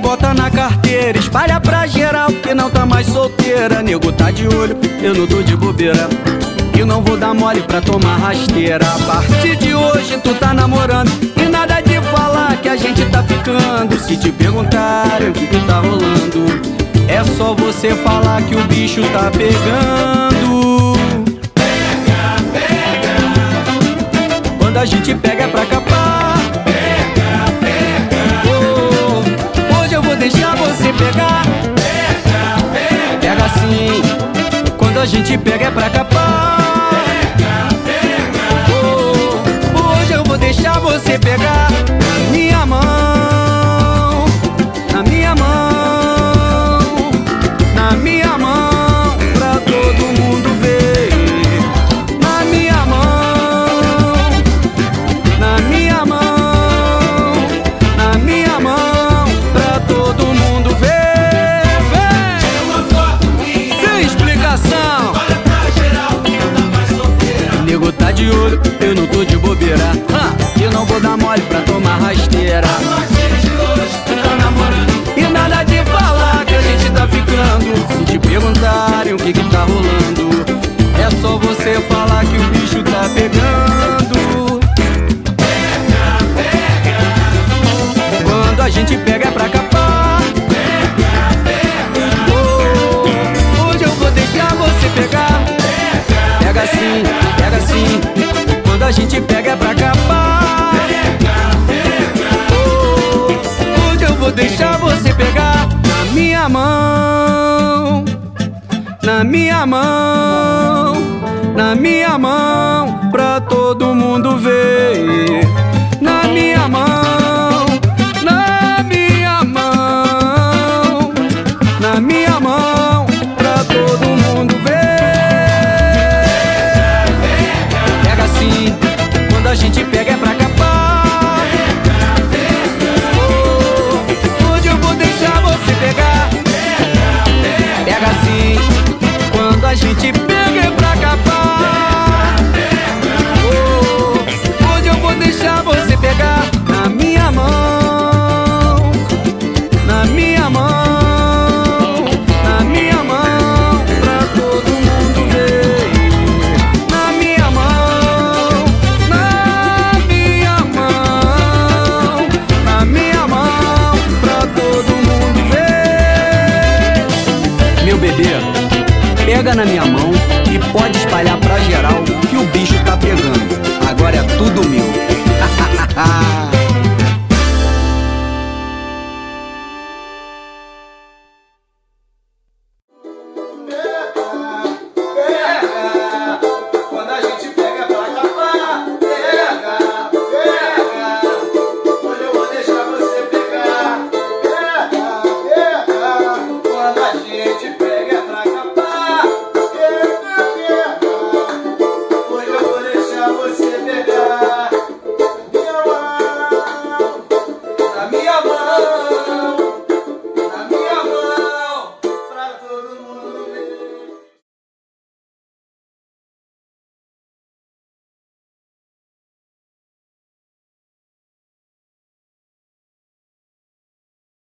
bota na carteira Espalha pra geral que não tá mais solteira. Nego tá de olho, eu não tô de bobeira E não vou dar mole pra tomar rasteira. A partir de hoje tu tá namorando E nada de falar que a gente tá ficando. Se te perguntarem o que que tá rolando É só você falar que o bicho tá pegando. Pega, pega. Quando a gente pega pegar. Pega, pega. Pega assim. Quando a gente pega é pra capar. deixar você pegar de bobeira. Eu não vou dar mole pra tomar rasteira. Na minha mão, na minha mão, pra todo mundo ver. Na minha mão e pode espalhar pra geral